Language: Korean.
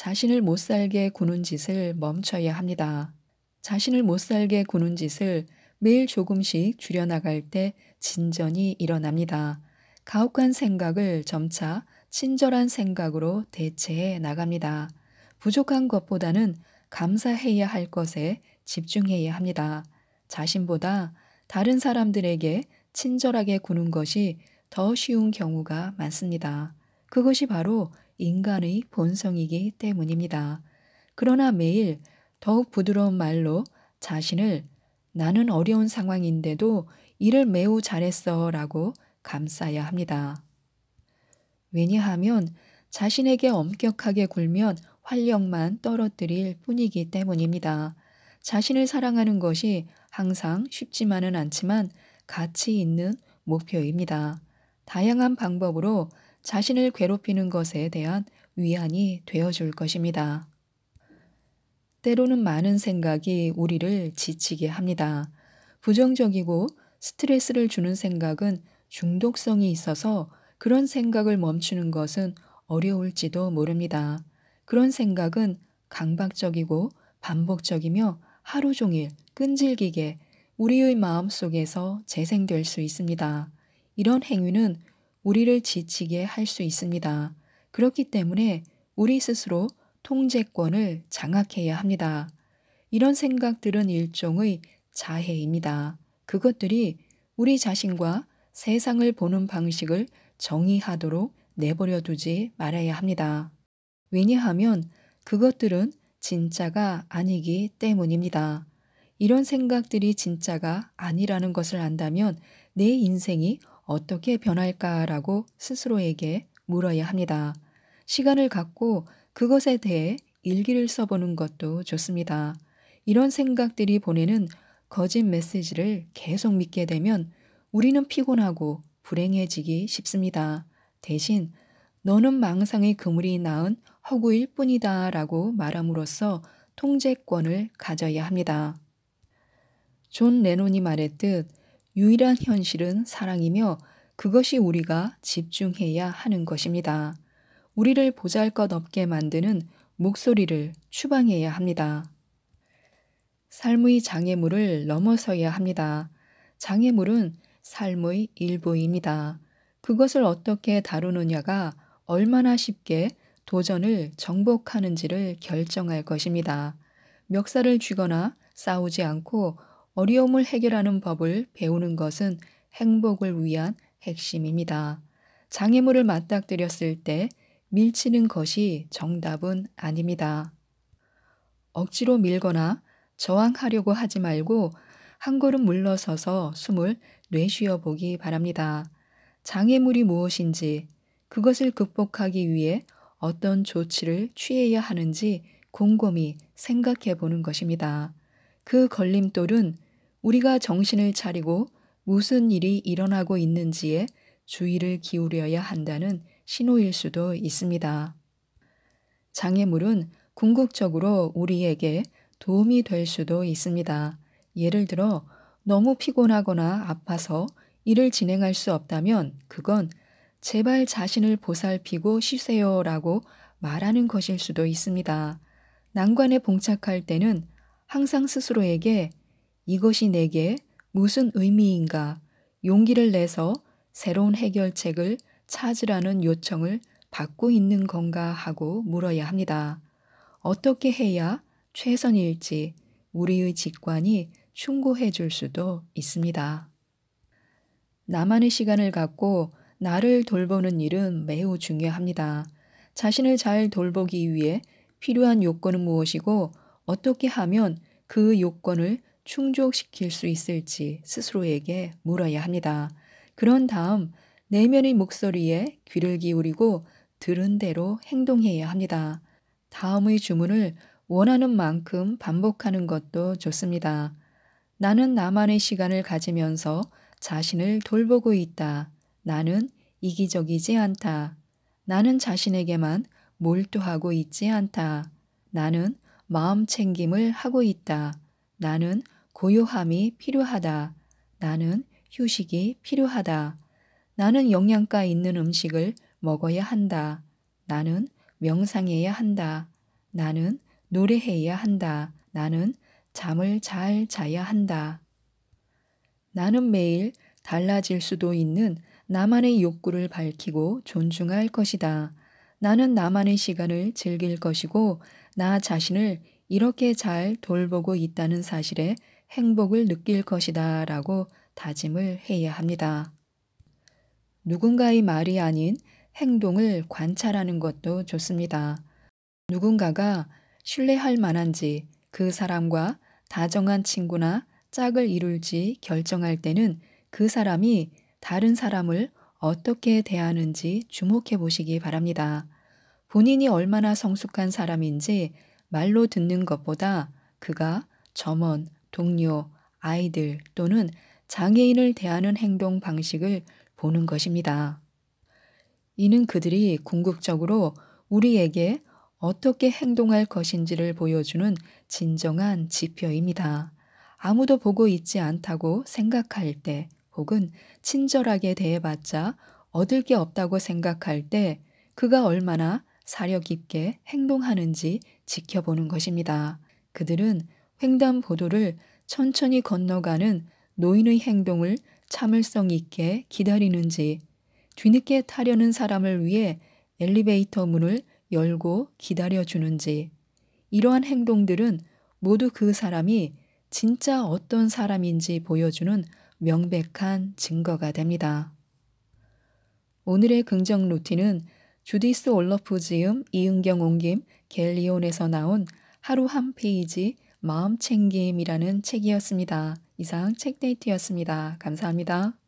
자신을 못 살게 구는 짓을 멈춰야 합니다. 자신을 못 살게 구는 짓을 매일 조금씩 줄여나갈 때 진전이 일어납니다. 가혹한 생각을 점차 친절한 생각으로 대체해 나갑니다. 부족한 것보다는 감사해야 할 것에 집중해야 합니다. 자신보다 다른 사람들에게 친절하게 구는 것이 더 쉬운 경우가 많습니다. 그것이 바로 인간의 본성이기 때문입니다. 그러나 매일 더욱 부드러운 말로 자신을 나는 어려운 상황인데도 일을 매우 잘했어 라고 감싸야 합니다. 왜냐하면 자신에게 엄격하게 굴면 활력만 떨어뜨릴 뿐이기 때문입니다. 자신을 사랑하는 것이 항상 쉽지만은 않지만 가치 있는 목표입니다. 다양한 방법으로 자신을 괴롭히는 것에 대한 위안이 되어줄 것입니다. 때로는 많은 생각이 우리를 지치게 합니다. 부정적이고 스트레스를 주는 생각은 중독성이 있어서 그런 생각을 멈추는 것은 어려울지도 모릅니다. 그런 생각은 강박적이고 반복적이며 하루 종일 끈질기게 우리의 마음 속에서 재생될 수 있습니다. 이런 행위는 우리를 지치게 할 수 있습니다. 그렇기 때문에 우리 스스로 통제권을 장악해야 합니다. 이런 생각들은 일종의 자해입니다. 그것들이 우리 자신과 세상을 보는 방식을 정의하도록 내버려 두지 말아야 합니다. 왜냐하면 그것들은 진짜가 아니기 때문입니다. 이런 생각들이 진짜가 아니라는 것을 안다면 내 인생이 어떻게 변할까라고 스스로에게 물어야 합니다. 시간을 갖고 그것에 대해 일기를 써보는 것도 좋습니다. 이런 생각들이 보내는 거짓 메시지를 계속 믿게 되면 우리는 피곤하고 불행해지기 쉽습니다. 대신 너는 망상의 그물이 낳은 허구일 뿐이다 라고 말함으로써 통제권을 가져야 합니다. 존 레논이 말했듯 유일한 현실은 사랑이며 그것이 우리가 집중해야 하는 것입니다. 우리를 보잘 것 없게 만드는 목소리를 추방해야 합니다. 삶의 장애물을 넘어서야 합니다. 장애물은 삶의 일부입니다. 그것을 어떻게 다루느냐가 얼마나 쉽게 도전을 정복하는지를 결정할 것입니다. 멱살을 쥐거나 싸우지 않고 어려움을 해결하는 법을 배우는 것은 행복을 위한 핵심입니다. 장애물을 맞닥뜨렸을 때 밀치는 것이 정답은 아닙니다. 억지로 밀거나 저항하려고 하지 말고 한 걸음 물러서서 숨을 내쉬어 보기 바랍니다. 장애물이 무엇인지 그것을 극복하기 위해 어떤 조치를 취해야 하는지 곰곰이 생각해 보는 것입니다. 그 걸림돌은 우리가 정신을 차리고 무슨 일이 일어나고 있는지에 주의를 기울여야 한다는 신호일 수도 있습니다. 장애물은 궁극적으로 우리에게 도움이 될 수도 있습니다. 예를 들어 너무 피곤하거나 아파서 일을 진행할 수 없다면 그건 제발 자신을 보살피고 쉬세요 라고 말하는 것일 수도 있습니다. 난관에 봉착할 때는 항상 스스로에게 이것이 내게 무슨 의미인가 용기를 내서 새로운 해결책을 찾으라는 요청을 받고 있는 건가 하고 물어야 합니다. 어떻게 해야 최선일지 우리의 직관이 충고해 줄 수도 있습니다. 나만의 시간을 갖고 나를 돌보는 일은 매우 중요합니다. 자신을 잘 돌보기 위해 필요한 요건은 무엇이고 어떻게 하면 그 요건을 충족시킬 수 있을지 스스로에게 물어야 합니다. 그런 다음 내면의 목소리에 귀를 기울이고 들은 대로 행동해야 합니다. 다음의 주문을 원하는 만큼 반복하는 것도 좋습니다. 나는 나만의 시간을 가지면서 자신을 돌보고 있다. 나는 이기적이지 않다. 나는 자신에게만 몰두하고 있지 않다. 나는 마음 챙김을 하고 있다. 나는 고요함이 필요하다. 나는 휴식이 필요하다. 나는 영양가 있는 음식을 먹어야 한다. 나는 명상해야 한다. 나는 노래해야 한다. 나는 잠을 잘 자야 한다. 나는 매일 달라질 수도 있는 나만의 욕구를 밝히고 존중할 것이다. 나는 나만의 시간을 즐길 것이고 나 자신을 이렇게 잘 돌보고 있다는 사실에 행복을 느낄 것이다 라고 다짐을 해야 합니다. 누군가의 말이 아닌 행동을 관찰하는 것도 좋습니다. 누군가가 신뢰할 만한지 그 사람과 다정한 친구나 짝을 이룰지 결정할 때는 그 사람이 다른 사람을 어떻게 대하는지 주목해 보시기 바랍니다. 본인이 얼마나 성숙한 사람인지 말로 듣는 것보다 그가 점원, 동료, 아이들 또는 장애인을 대하는 행동 방식을 보는 것입니다. 이는 그들이 궁극적으로 우리에게 어떻게 행동할 것인지를 보여주는 진정한 지표입니다. 아무도 보고 있지 않다고 생각할 때 혹은 친절하게 대해봤자 얻을 게 없다고 생각할 때 그가 얼마나 사려 깊게 행동하는지 지켜보는 것입니다. 그들은 횡단보도를 천천히 건너가는 노인의 행동을 참을성 있게 기다리는지 뒤늦게 타려는 사람을 위해 엘리베이터 문을 열고 기다려주는지 이러한 행동들은 모두 그 사람이 진짜 어떤 사람인지 보여주는 명백한 증거가 됩니다. 오늘의 긍정 루틴은 주디스 올러프 지음 이은경 옮김 갤리온에서 나온 하루 한 페이지 마음 챙김이라는 책이었습니다. 이상 책데이트였습니다. 감사합니다.